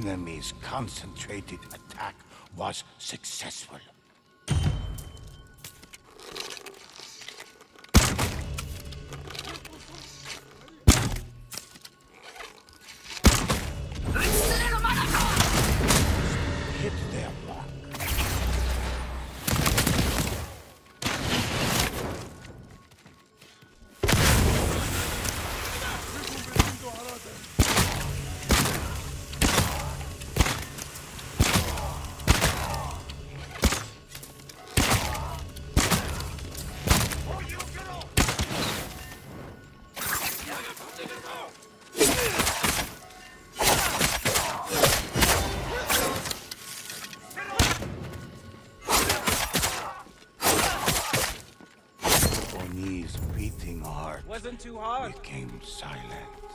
enemy's concentrated attack was successful. Wasn't too hard. became silent.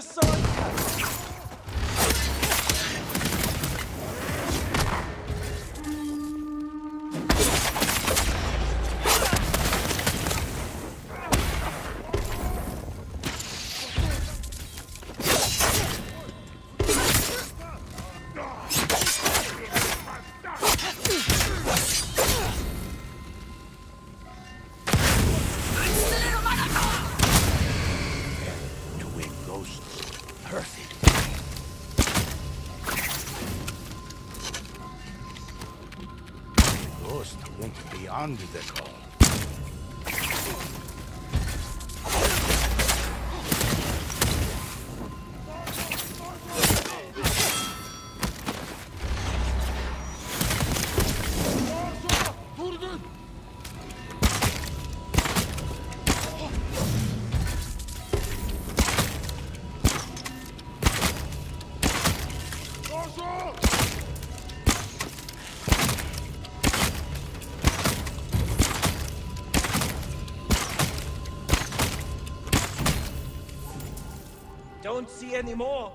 Never saw 何時でか see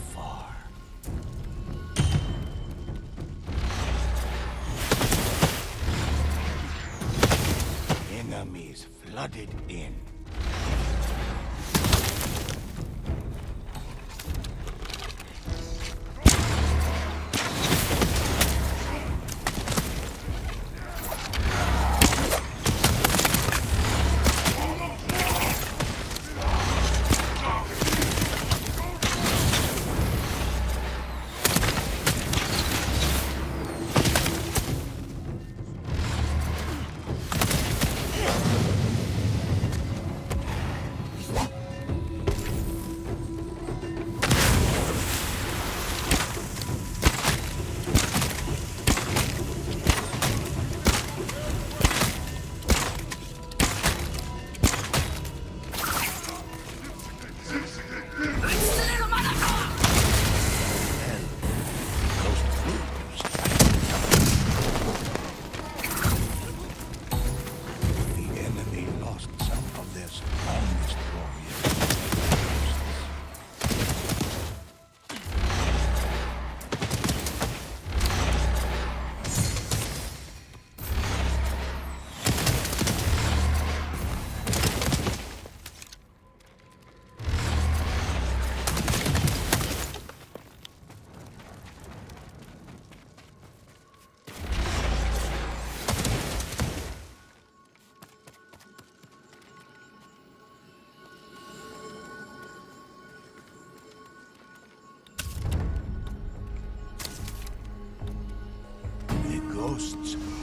afar. Enemies flooded in. しちゃう。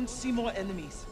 Don't see more enemies. Enemies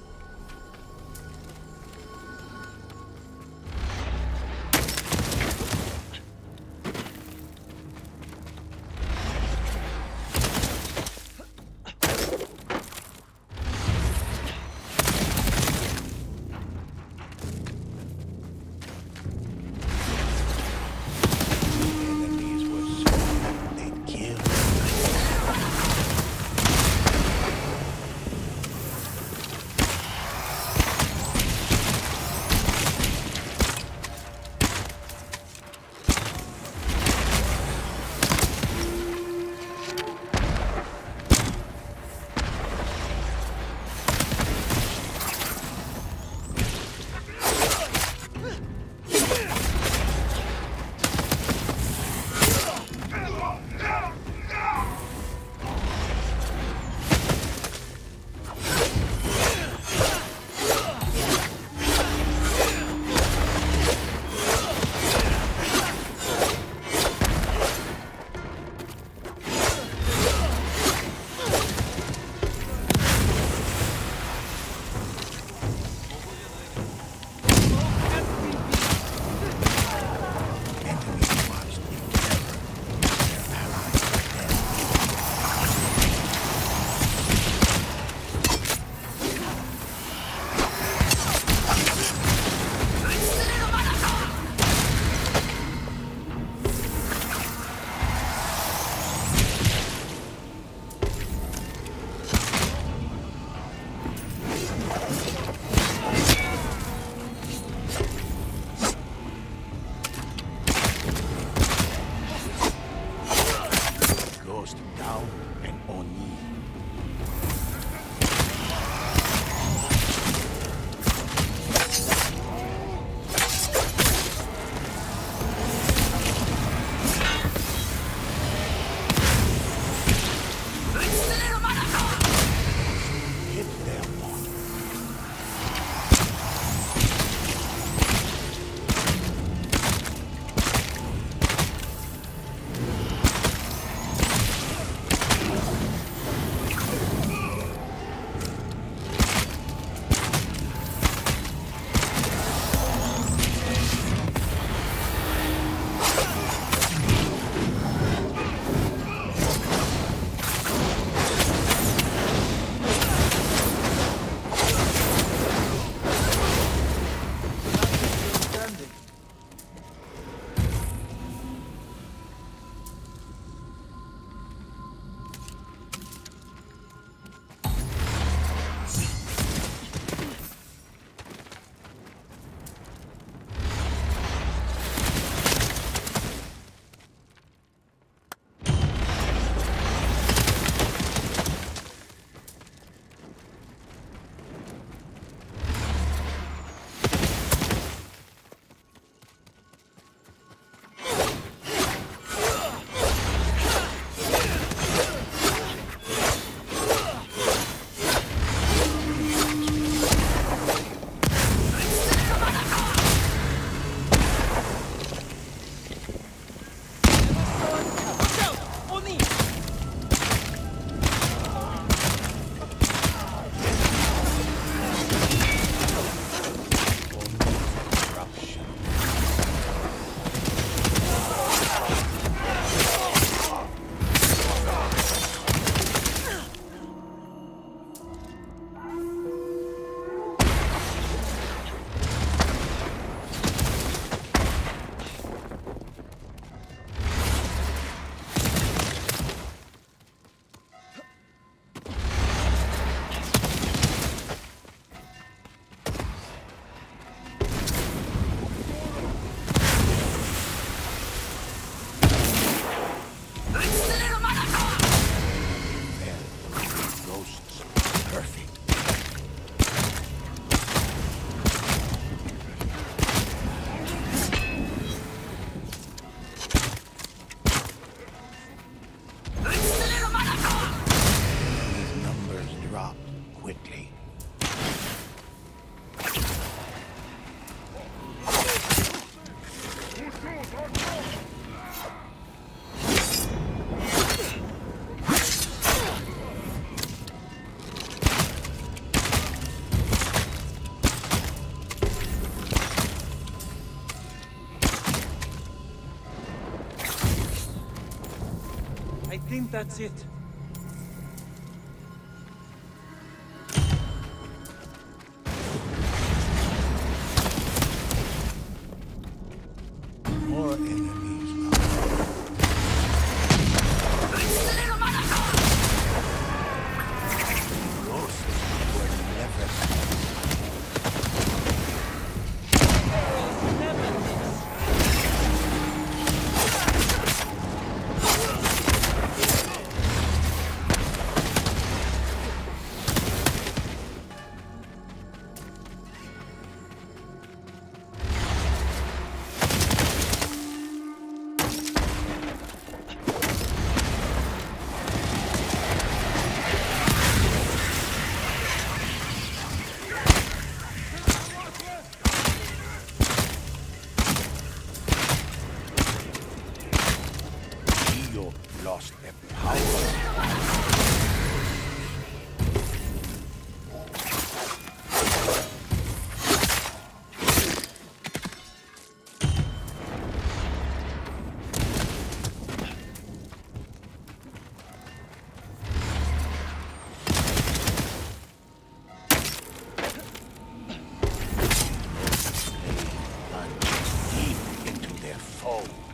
think that's it. hole.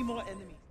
See more enemies.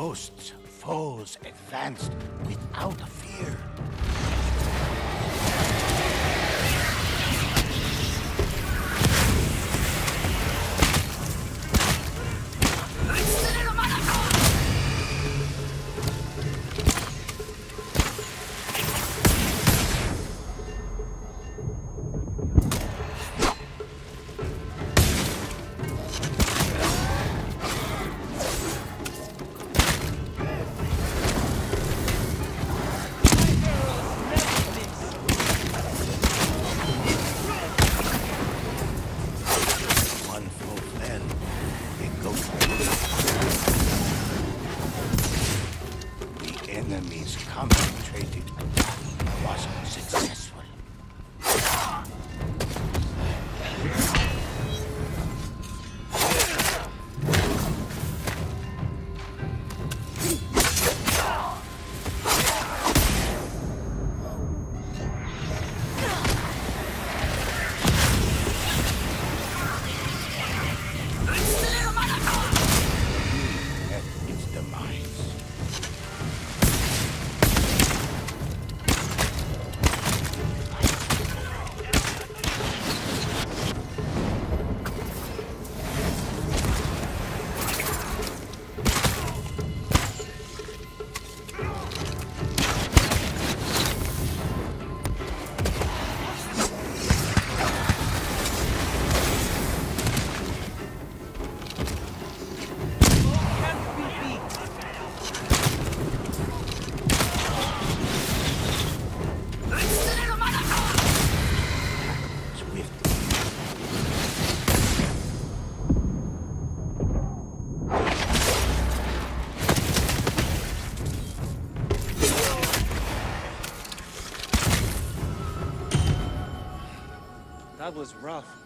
Ghost's foes advanced without fear. Rough.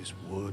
Enemies would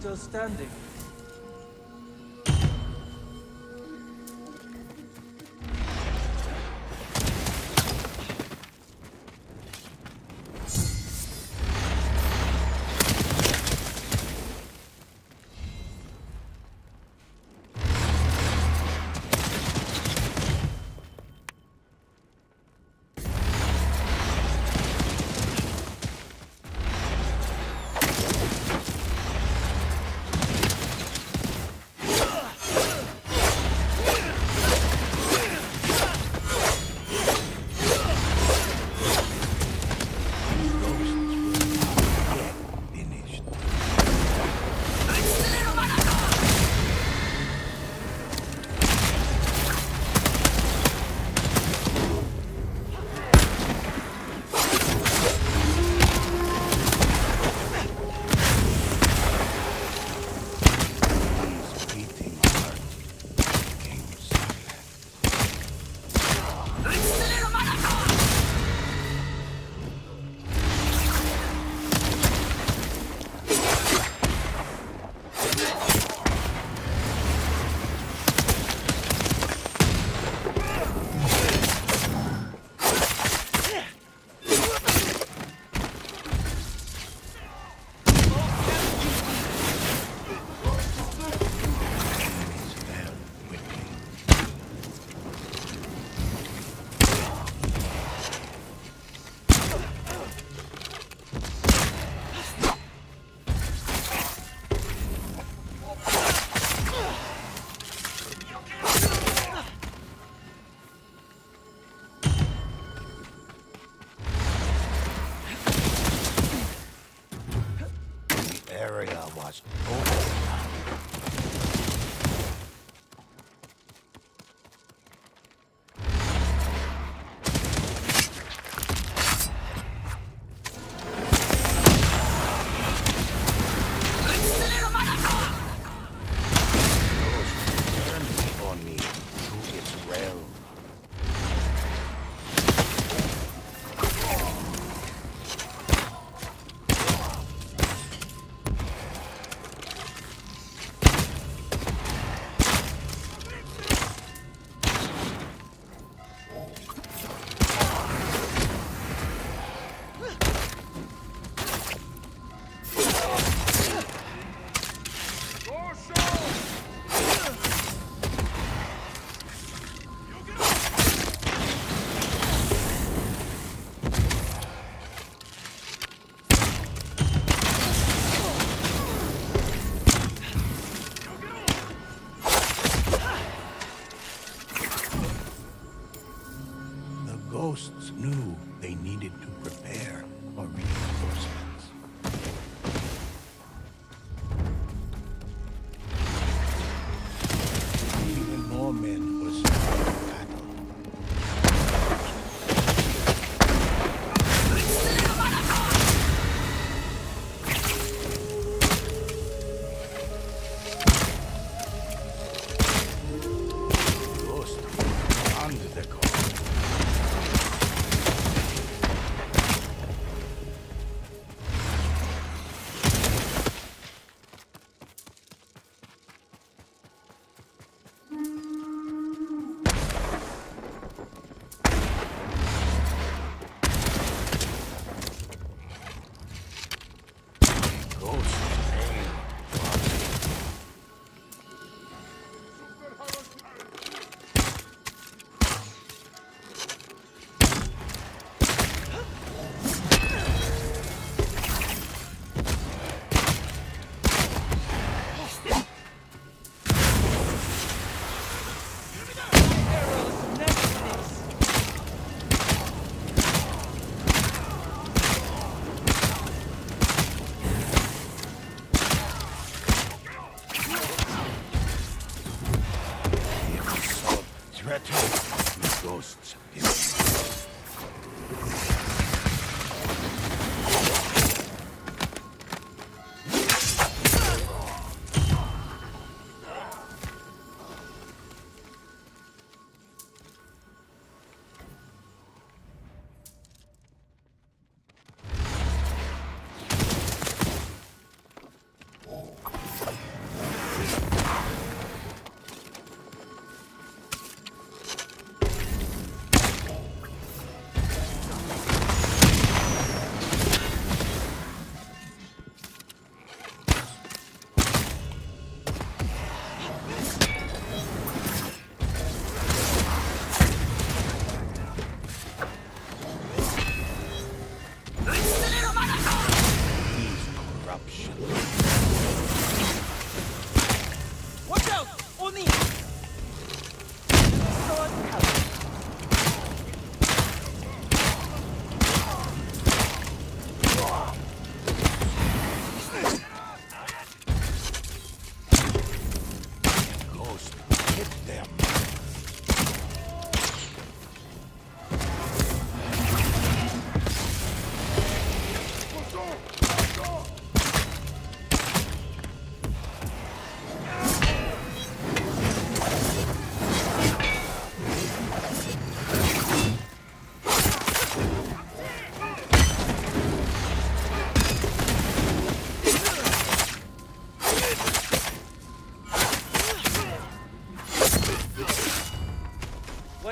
still standing.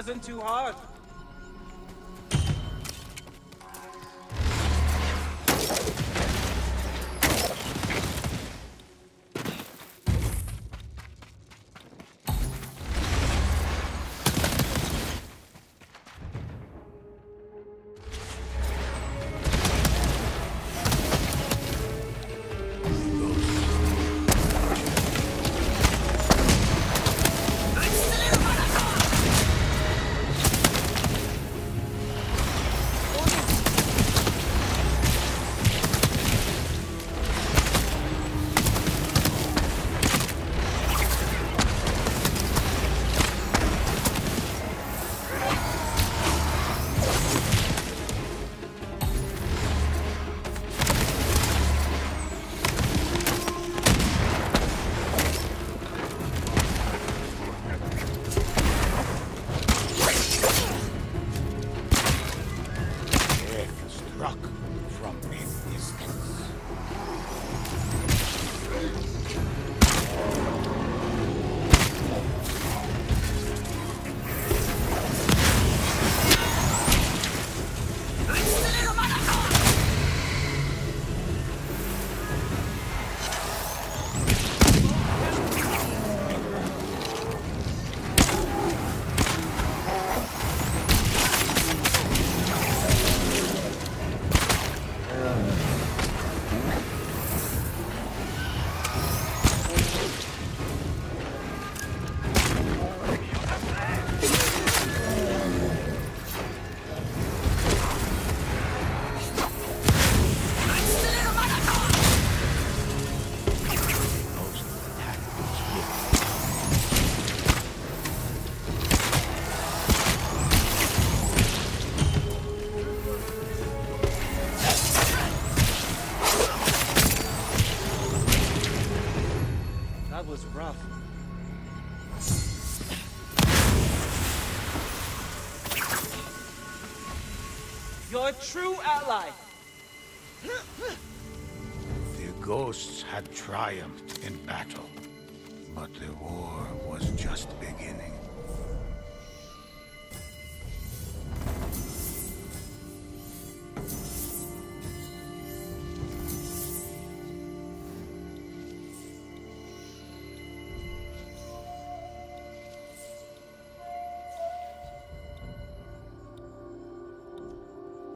Wasn't too hard.